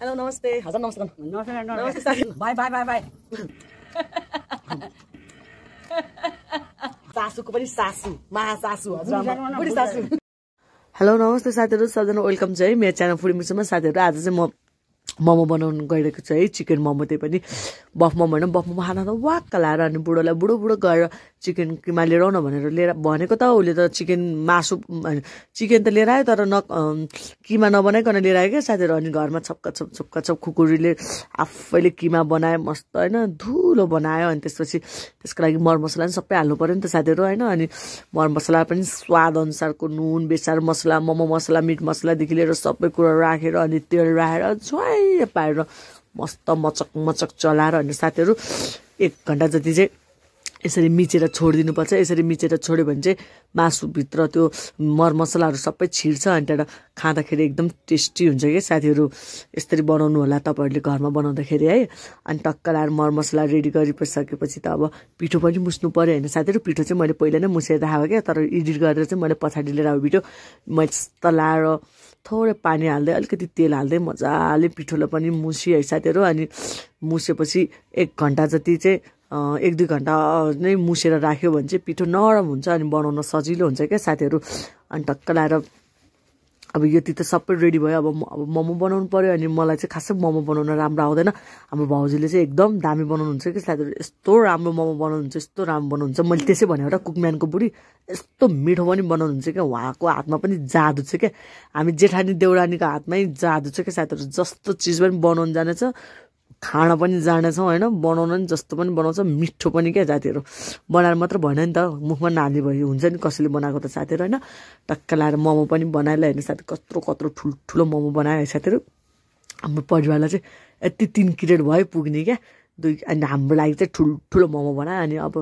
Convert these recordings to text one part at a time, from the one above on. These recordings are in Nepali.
हेलो नमस्ते हजुर नमस्ते। नमस्ते नमस्ते साथी बाई बाई बाई बाई सासूको पनि सासू महासासू हजुर सासू हेलो नमस्ते साथीहरू सबजना वेलकम छ है मेरो च्यानल फुडी मिक्समा साथीहरू आज चाहिँ म मोमो बनाउनु गइरहेको छु है चिकन मोमो त्यही पनि। बफ मोमो होइन बफ मोमो खान त वाक्क लाएर अनि बुढोलाई बुढो बुढो गएर चिकन किमा लिएर आउन भनेर लिएर भनेको त उसले त चिकन मासु चिकन त लिएर आयो तर न किमा नबनाइकन लिएर आयो क्या साथीहरू। अनि घरमा छप्का छप छप्का छप खुकुरीले आफैले किमा बनायो मस्त होइन धुलो बनायो। अनि त्यसपछि त्यसको लागि मरमसला पनि सबै हाल्नु पऱ्यो नि त साथीहरू होइन। अनि मरमसला पनि स्वाद अनुसारको नुन बेसार मसला मोमो मसला मिट मसलादेखि लिएर सबै कुरो राखेर अनि तेल राखेर ज्वाइँ पारेर मस्त मचक मचक चलाएर अनि साथीहरू एक घन्टा जति चाहिँ यसरी मिचेर छोडिदिनुपर्छ यसरी मिचेर छोड्यो भने चाहिँ मासुभित्र त्यो मरमसलाहरू सबै छिर्छ अनि त्यहाँबाट खाँदाखेरि एकदम टेस्टी हुन्छ क्या साथीहरू? यसरी बनाउनु होला तपाईँहरूले घरमा बनाउँदाखेरि है। अनि टक्क लाएर मरमसला रेडी गरिसकेपछि त अब पिठो पनि मुस्नु पऱ्यो होइन साथीहरू। पिठो चाहिँ मैले पहिला नै मुसेर राखेको क्या तर एडिट गरेर चाहिँ मैले पछाडि लिएर आएको भिडियो मस्त लाएर थोरै पानी हाल्दै अलिकति तेल हाल्दै मजाले पिठोलाई पनि मुसियो है साथीहरू अनि मुसेपछि एक घन्टा जति चाहिँ एक दुई घन्टा नै मुसेर राख्यो भने चाहिँ पिठो नरम हुन्छ अनि बनाउन सजिलो हुन्छ क्या साथीहरू। अनि टक्क लाएर अब यति त सबै रेडी भयो। अब अब मोमो बनाउनु पऱ्यो अनि मलाई चाहिँ खासै मोमो बनाउन राम्रो आउँदैन। हाम्रो भाउजूले चाहिँ एकदम दामी बनाउनुहुन्छ कि साथीहरू यस्तो राम्रो मोमो बनाउनुहुन्छ यस्तो राम्रो बनाउनुहुन्छ। मैले त्यसै भने एउटा कुकम्यानको बुढी यस्तो मिठो पनि बनाउनुहुन्छ क्या। उहाँको हातमा पनि जादु छ क्या। हामी जेठानी देउरानीको हातमै जादु छ क्या साथीहरू जस्तो चिज पनि बनाउनु जानेछ। खान पनि जानेछौँ होइन? बनाउन पनि जस्तो पनि बनाउँछ मिठो पनि क्या जातिहरू बनाएर मात्र भएन नि त मुखमा नाली भयो हुन्छ नि कसैले बनाएको त साथीहरू होइन? टक्क लाएर मोमो पनि बनाएर होइन साथी। कत्रो कत्रो ठुल्ठुलो मोमो बनायो साथीहरू। हाम्रो परिवारलाई चाहिँ यति तिन किरेट भयो पुग्ने क्या। दुई अनि हाम्रो लागि चाहिँ ठुल्ठुलो मोमो बनायो। अनि अब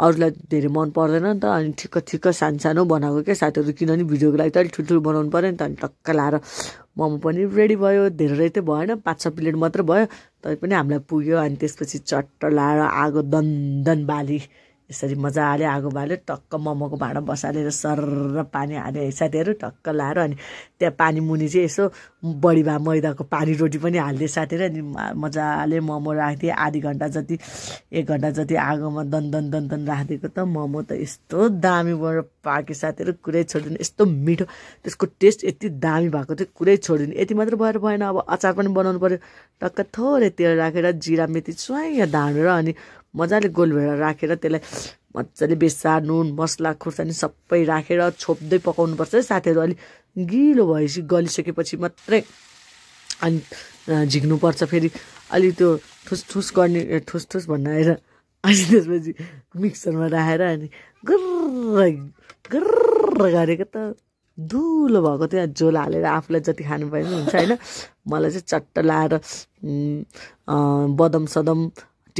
अरूलाई धेरै मन पर्दैन नि त। अनि ठिक्क ठिक्क सानो सानो बनाएको क्या साथीहरू। किनभने भिडियोको लागि त अलिक ठुल्ठुलो बनाउनु पऱ्यो नि त। अनि टक्क लाएर मोमो पनि रेडी भयो। धेरै त भएन पाँच छ प्लेट मात्र भयो। तै पनि हामीलाई पुग्यो अनि त्यसपछि चट्ट लाएर आगो दन्दन बाली। यसरी मजाले आगो बाल्यो टक्क मोमोको भाँडा बसालेर सरर पानी हाल्यो साथीहरू टक्क लाएर अनि त्यहाँ पानी मुनि चाहिँ यसो बढी भए मैदाको पानी रोटी पनि हालिदिएँ साथीहरू अनि मजाले मोमो राखिदिएँ आधी घन्टा जति एक घन्टा जति आगोमा दन्दन दन्दन राखिदिएको त मोमो त यस्तो दामी भएर पाक्यो साथीहरू कुरै छोडिदिनु। यस्तो मिठो त्यसको टेस्ट यति दामी भएको थियो कुरै छोडिदिनु। यति मात्र भएर भएन अब अचार पनि बनाउनु पऱ्यो टक्क थोरै तेल राखेर जिरा मेथी स्वाइँ धानेर अनि मजाले गोल भएर राखेर त्यसलाई मजाले बेसा नुन मसला खुर्सानी सबै राखेर छोप्दै पकाउनुपर्छ है साथीहरू। अलिक गिलो भएपछि गलिसकेपछि मात्रै अनि झिक्नुपर्छ फेरि। अलिक त्यो ठुस ठुस गर्ने ठुस ठुस भन्न अनि त्यसपछि मिक्सरमा राखेर अनि गुर्र गुर्र गरेको त धुलो भएको थियो। झोल हालेर आफूलाई जति खानु पाए पनि हुन्छ होइन? मलाई चाहिँ चट्ट लाएर बदम सदम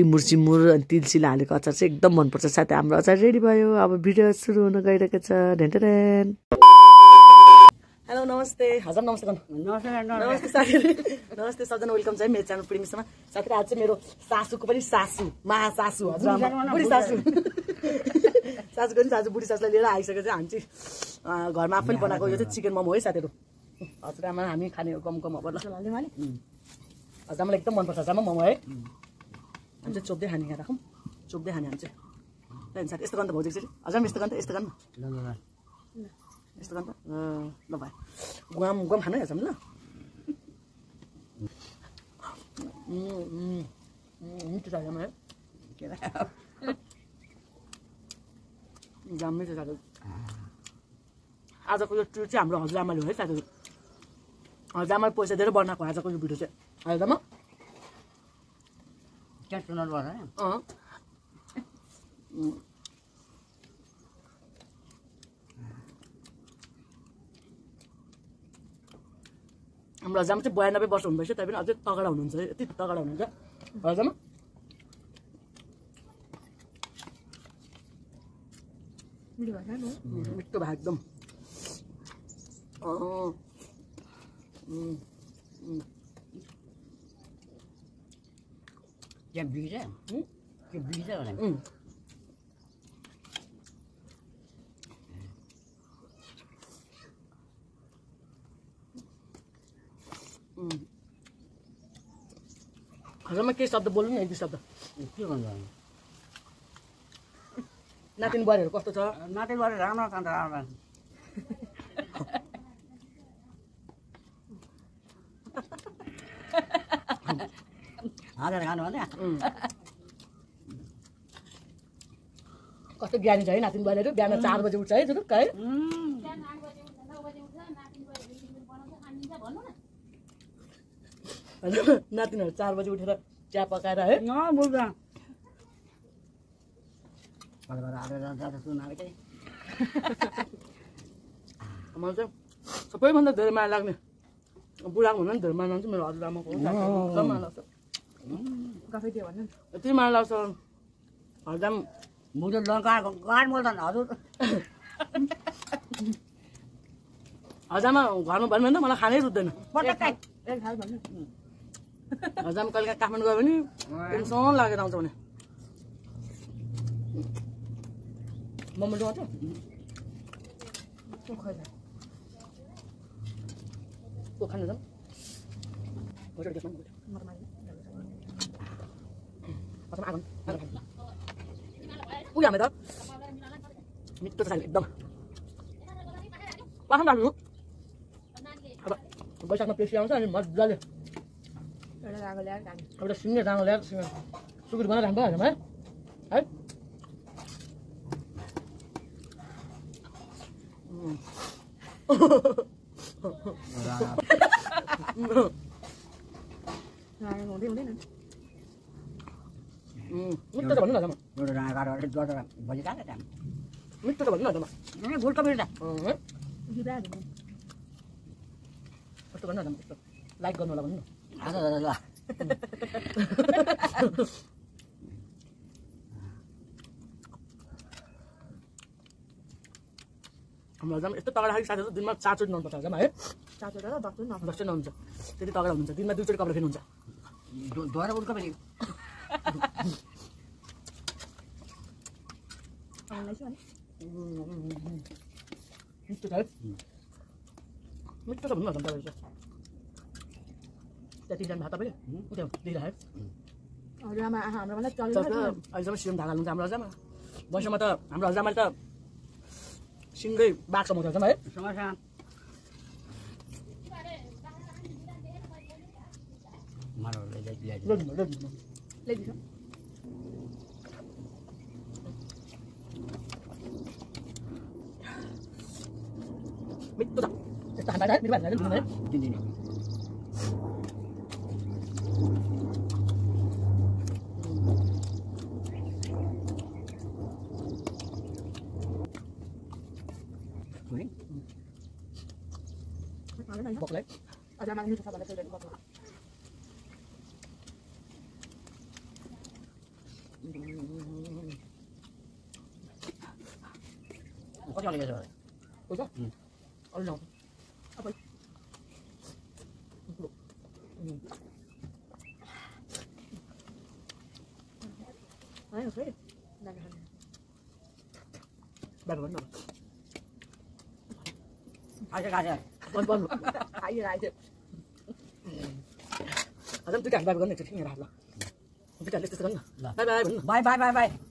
टिमुर चिमुर अनि तिलसिल हालेको अचार चाहिँ एकदम मनपर्छ। साथै हाम्रो अचार रेडी भयो। अब भिडियो सुरु हुन गइरहेको छ। ढेन्टेन हेलो नमस्ते। हजुर नमस्ते नमस्ते नमस्ते साथीहरू नमस्ते सबजना वेलकम छ है मेरो च्यानल प्रिमिसमा साथीहरू आज चाहिँ मेरो सासूको पनि सासू महासासू। हजुर बुढी सासू। सासूको पनि सासू बुढी सासूलाई लिएर आइसकेको चाहिँ हामी चाहिँ घरमा आफैले बनाएको यो चाहिँ चिकन मोमो है साथीहरू। हजुरआमा हामी खाने हो कम कम अब ल हजुरआमालाई एकदम मनपर्छ हजुरआमा मोमो है। हामी चाहिँ चोप्दै खाने यहाँ राखौँ चोप्दै खाने हामी चाहिँ ल साथी यस्तो गर्नु त भाउजू एकचोटि हजुर यस्तो गर्नु त यस्तो गर्नु यस्तो गर्नु त अँ, ल भाइ गुवाम गुवाम खानु है हजुर ल मिठो छ हजुर है दामी छ साथी आजको यो ट्रिट चाहिँ हाम्रो हजुरआमाले हो है साथीहरू हजुरआमाले पैसा दिएर बनाएको आजको यो भिडियो चाहिँ हजुरआमा हाम्रो हजारमा चाहिँ बयानब्बे वर्ष हुनुभएछ त्यही पनि अझै तगडा हुनुहुन्छ है, यति तगडा हुनुहुन्छ हजारमा मिठो भयो एकदम बिग्छ उम्, त्यो बिग्छ भने उम्। उम्। हजुरमा केही शब्द बोल्नु न एक दुई शब्द के गर्नु नातिनी बुहारीहरू कस्तो छ नाति गरेर राम्रो छ अन्त राम्रो हालेर खानु भने। कस्तो ज्ञानी छ है नातिनी बुहारीहरू बिहान चार बजी उठ्छ है जुरुक्क है। नातिनीहरू चार बजी उठेर चिया पकाएर है। चाहिँ मलाई चाहिँ सबैभन्दा धेरै माया लाग्ने। बुढाको भन्दा पनि धेरै माया लाग्छ मेरो हजुरआमाको हो, माया लाग्छ यति लाग्छ गाड बोल्छन् हजुर। हजारमा घरमा भन्यो भने त मलाई खानै रुच्दैन। हजारमा कहिले काहीँ काठमाडौँ गयो भने टेन्सन लागेर आउँछ भने। मोमो मात्र को खानु जाऊँ होटेल त्यसमा कसम आगो पुग्यो हामी त मिठो छ खालि एकदम पाखा लाग्नु अब बैशाखमा पेसी आउँछ अनि मजाले एउटा सिङ्गे डाँगो ल्याएर सिङ्गे सुकुटी बनाएर राख्नु भयो है है उम्, मिठो छ भन्नु न जम्मा एउटा डाँडा काटेर गरेर भोलि कहाँ टाइम मिठो छ भन्नु न गुल्टो कस्तो गर्नु न कस्तो लाइक गर्नु होला भन्नु न आज ल हाम्रो जम्मा यस्तो तगडा खालि साथीहरू दिनमा चारचोटि नुहाउनु पर्छ है दसचोटि नुहाउनुहुन्छ त्यति तगडा हुनुहुन्छ दिनमा दुईचोटि कपडा फेर्नुहुन्छ धोएर उल्टो पनि मिठो छ है मिठो छ भन्नु न जम्मा तपाईँले चाहिँ त्यहाँ तिनजना भात तपाईँले त्यो दिइरह है अहिलेसम्म सिएम ढाका हुन्छ हाम्रो हजामा वैशामा त हाम्रो हजामा त सिङ्गै बाघ समाउँछ जम्मा है समस्या मारो ल्याइदिनु ल्याइदिनु, ल्याइदिनु। मिठो छ यस्तो खाँदा है मेरो भाइलाई है दिनु बक्लाई कति अलिक छ Ủa Ừ. Ở đâu? Ở đây. Ừ. Ba vẫn rồi. आज काट्यो Vâng vâng. Hãy như lên xuống mít tôi tập tàn đấy đấy mít bạn đấy. Mít đấy nhìn nhìn Bọc lấy. Aja mang ini sama dengan bọc. 아버지 안에 계셔. 그죠? 응. 얼른. 아버지. 응. 아유 그래. 나를 하네. 나를 만나. 아자 가자. 번번. 아이 라이제. 아좀 뜨게 안 밟고 건네 저 힘이 나라. 어떻게 안 됐어 건너. 바이바이. 바이바이 바이바이.